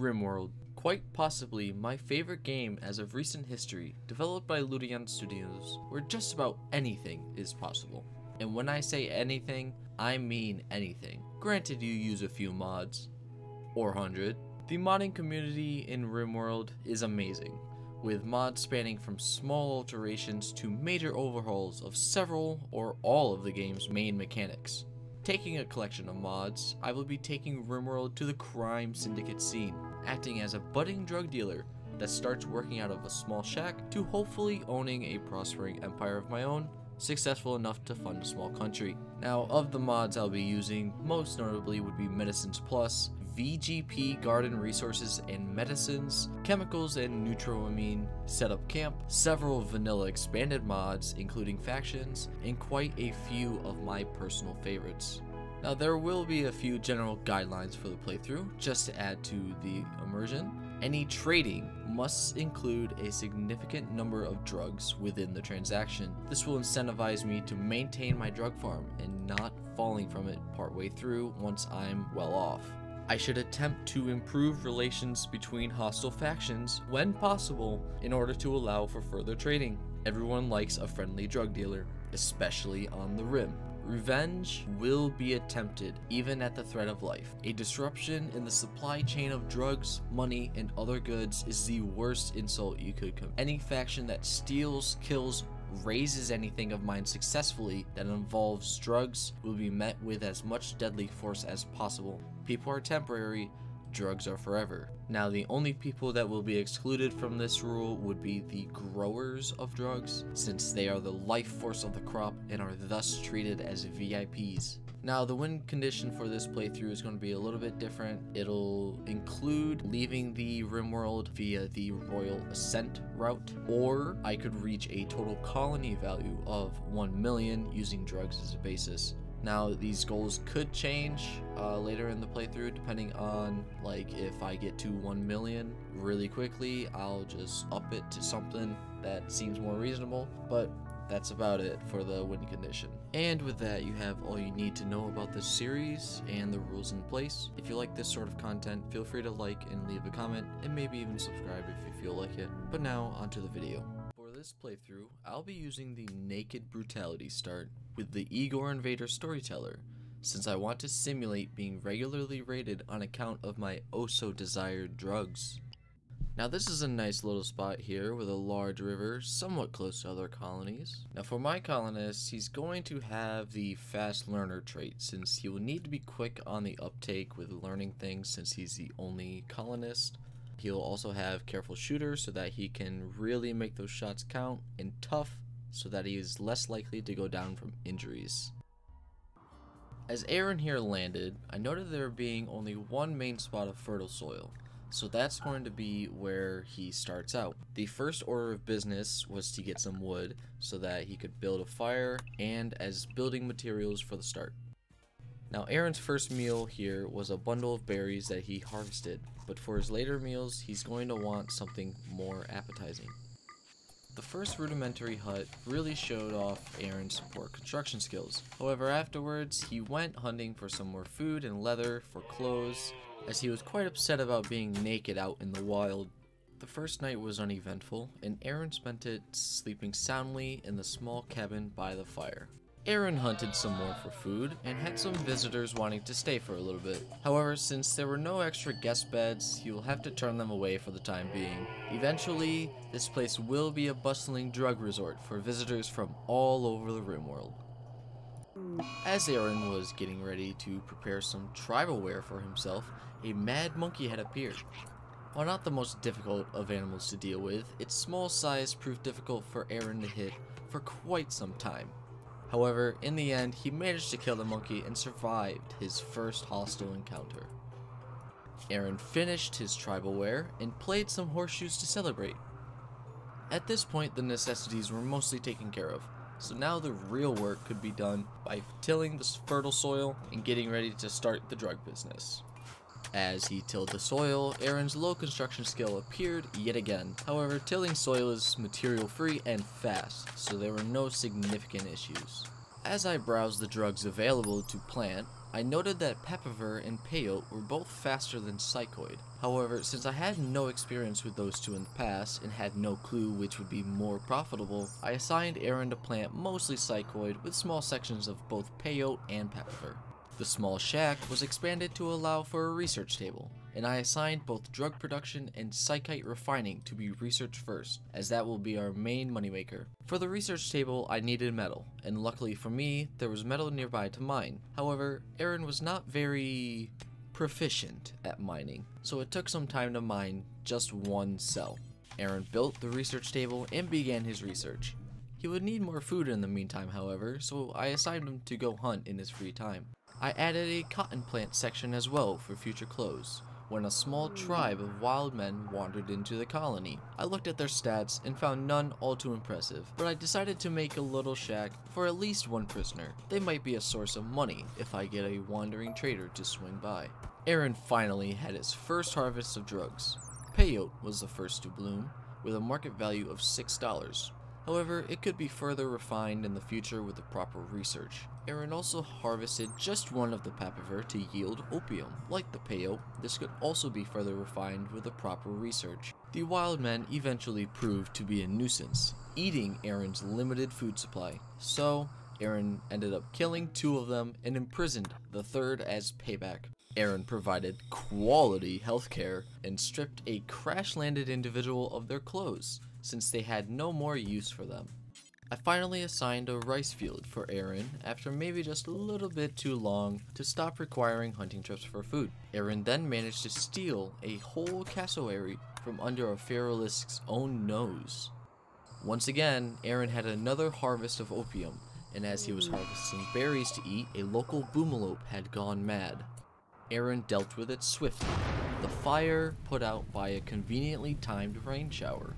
RimWorld, quite possibly my favorite game as of recent history, developed by Ludeon Studios, where just about anything is possible. And when I say anything, I mean anything. Granted you use a few mods, or 100. The modding community in RimWorld is amazing, with mods spanning from small alterations to major overhauls of several or all of the game's main mechanics. Taking a collection of mods, I will be taking RimWorld to the crime syndicate scene, acting as a budding drug dealer that starts working out of a small shack to hopefully owning a prospering empire of my own, successful enough to fund a small country. Now, of the mods I'll be using, most notably would be Medicines Plus, VGP Garden Resources and Medicines, Chemicals and Neutroamine, Setup Camp, several vanilla expanded mods, including factions, and quite a few of my personal favorites. Now there will be a few general guidelines for the playthrough, just to add to the immersion. Any trading must include a significant number of drugs within the transaction. This will incentivize me to maintain my drug farm and not falling from it partway through once I'm well off. I should attempt to improve relations between hostile factions when possible in order to allow for further trading. Everyone likes a friendly drug dealer, especially on the rim. Revenge will be attempted, even at the threat of life. A disruption in the supply chain of drugs, money, and other goods is the worst insult you could commit. Any faction that steals, kills, raises anything of mine successfully that involves drugs will be met with as much deadly force as possible. People are temporary, drugs are forever. Now the only people that will be excluded from this rule would be the growers of drugs, since they are the life force of the crop and are thus treated as VIPs. Now the win condition for this playthrough is going to be a little bit different. It'll include leaving the RimWorld via the Royal Ascent route, or I could reach a total colony value of 1 million using drugs as a basis. Now these goals could change uh, later in the playthrough depending on like if I get to 1 million really quickly I'll just up it to something that seems more reasonable but that's about it for the win condition. And with that, you have all you need to know about this series and the rules in place. If you like this sort of content, feel free to like and leave a comment, and maybe even subscribe if you feel like it. But now, onto the video. For this playthrough, I'll be using the Naked Brutality start with the Igor Invader Storyteller, since I want to simulate being regularly raided on account of my oh-so-desired drugs. Now this is a nice little spot here with a large river somewhat close to other colonies. Now for my colonist, he's going to have the fast learner trait since he will need to be quick on the uptake with learning things since he's the only colonist. He'll also have careful shooter so that he can really make those shots count and tough so that he is less likely to go down from injuries. As Aaron here landed, I noted there being only one main spot of fertile soil. So that's going to be where he starts out. The first order of business was to get some wood so that he could build a fire and as building materials for the start. Now Aaron's first meal here was a bundle of berries that he harvested, but for his later meals he's going to want something more appetizing. The first rudimentary hut really showed off Aaron's poor construction skills. However, afterwards, he went hunting for some more food and leather for clothes, as he was quite upset about being naked out in the wild. The first night was uneventful, and Aaron spent it sleeping soundly in the small cabin by the fire. Aaron hunted some more for food and had some visitors wanting to stay for a little bit. However, since there were no extra guest beds, he will have to turn them away for the time being. Eventually, this place will be a bustling drug resort for visitors from all over the RimWorld. As Aaron was getting ready to prepare some tribal wear for himself, a mad monkey had appeared. While not the most difficult of animals to deal with, its small size proved difficult for Aaron to hit for quite some time. However, in the end, he managed to kill the monkey and survived his first hostile encounter. Aaron finished his tribal wear and played some horseshoes to celebrate. At this point, the necessities were mostly taken care of, so now the real work could be done by tilling the fertile soil and getting ready to start the drug business. As he tilled the soil, Aaron's low construction skill appeared yet again. However, tilling soil is material free and fast, so there were no significant issues. As I browsed the drugs available to plant, I noted that Papaver and Peyote were both faster than Psychoid. However, since I had no experience with those two in the past and had no clue which would be more profitable, I assigned Aaron to plant mostly Psychoid with small sections of both Peyote and Papaver. The small shack was expanded to allow for a research table, and I assigned both drug production and psychite refining to be research first, as that will be our main moneymaker. For the research table, I needed metal, and luckily for me, there was metal nearby to mine. However, Aaron was not very proficient at mining, so it took some time to mine just one cell. Aaron built the research table and began his research. He would need more food in the meantime, however, so I assigned him to go hunt in his free time. I added a cotton plant section as well for future clothes. When a small tribe of wild men wandered into the colony, I looked at their stats and found none all too impressive, but I decided to make a little shack for at least one prisoner. They might be a source of money if I get a wandering trader to swing by. Aaron finally had his first harvest of drugs. Peyote was the first to bloom, with a market value of $6. However, it could be further refined in the future with the proper research. Aaron also harvested just one of the papaver to yield opium. Like the peyote, this could also be further refined with the proper research. The wild men eventually proved to be a nuisance, eating Aaron's limited food supply. So, Aaron ended up killing two of them and imprisoned the third as payback. Aaron provided quality healthcare and stripped a crash landed individual of their clothes since they had no more use for them. I finally assigned a rice field for Aaron after maybe just a little bit too long to stop requiring hunting trips for food. Aaron then managed to steal a whole cassowary from under a Feralisk's own nose. Once again, Aaron had another harvest of opium, and as he was harvesting berries to eat, a local boomalope had gone mad. Aaron dealt with it swiftly, the fire put out by a conveniently timed rain shower.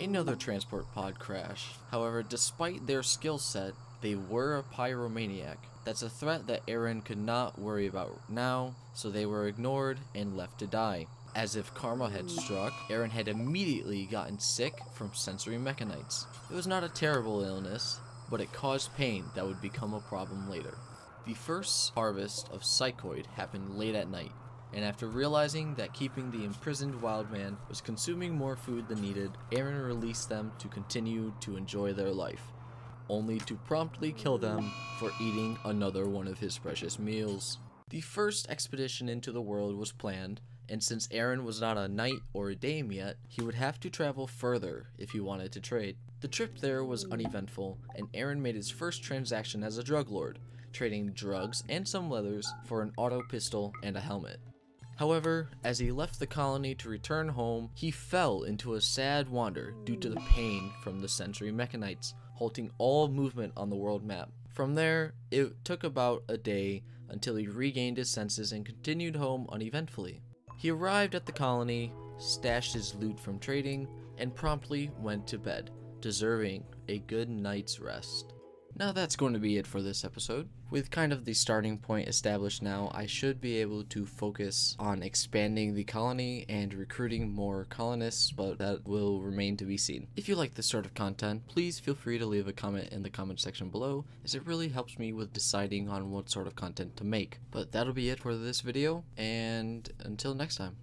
Another transport pod crash. However, despite their skill set, they were a pyromaniac. That's a threat that Aaron could not worry about now, so they were ignored and left to die. As if karma had struck, Aaron had immediately gotten sick from sensory mechanites. It was not a terrible illness, but it caused pain that would become a problem later. The first harvest of Psychoid happened late at night, and after realizing that keeping the imprisoned wild man was consuming more food than needed, Aaron released them to continue to enjoy their life, only to promptly kill them for eating another one of his precious meals. The first expedition into the world was planned, and since Aaron was not a knight or a dame yet, he would have to travel further if he wanted to trade. The trip there was uneventful, and Aaron made his first transaction as a drug lord, trading drugs and some leathers for an auto pistol and a helmet. However, as he left the colony to return home, he fell into a sad wander due to the pain from the sensory mechanites, halting all movement on the world map. From there, it took about a day until he regained his senses and continued home uneventfully. He arrived at the colony, stashed his loot from trading, and promptly went to bed, deserving a good night's rest. Now that's going to be it for this episode. With kind of the starting point established now, I should be able to focus on expanding the colony and recruiting more colonists, but that will remain to be seen. If you like this sort of content, please feel free to leave a comment in the comment section below, as it really helps me with deciding on what sort of content to make. But that'll be it for this video, and until next time.